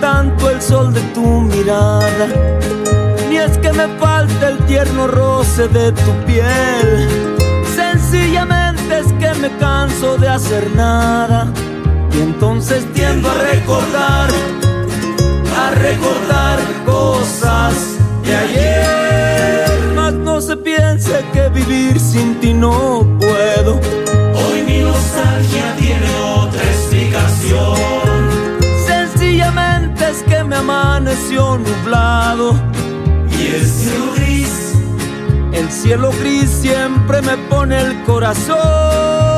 tanto el sol de tu mirada, ni es que me falte el tierno roce de tu piel. Sencillamente es que me canso de hacer nada. Y entonces tiendo a recordar, a recordar cosas amaneció nublado. Y el cielo gris, El cielo gris siempre me pone el corazón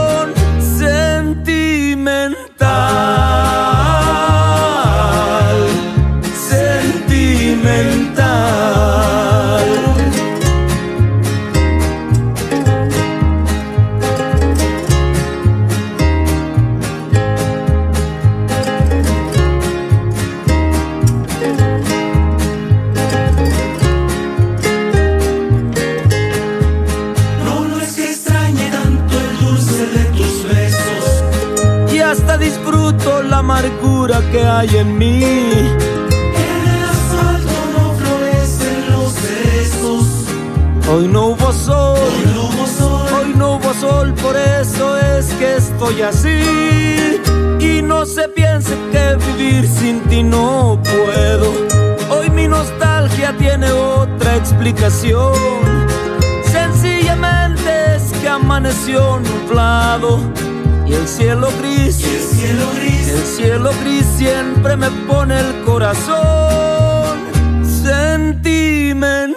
la amargura que hay en mí. En el asfalto no florecen los cerezos. Hoy no hubo sol, Hoy no hubo sol, hoy no hubo sol, por eso es que estoy así. Y no se piense que vivir sin ti no puedo. Hoy mi nostalgia tiene otra explicación. Sencillamente es que amaneció nublado y el cielo gris. y el cielo gris. El cielo gris siempre me pone el corazón sentimental.